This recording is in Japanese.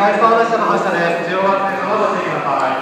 外出の発車です。15番線のご注意くださ。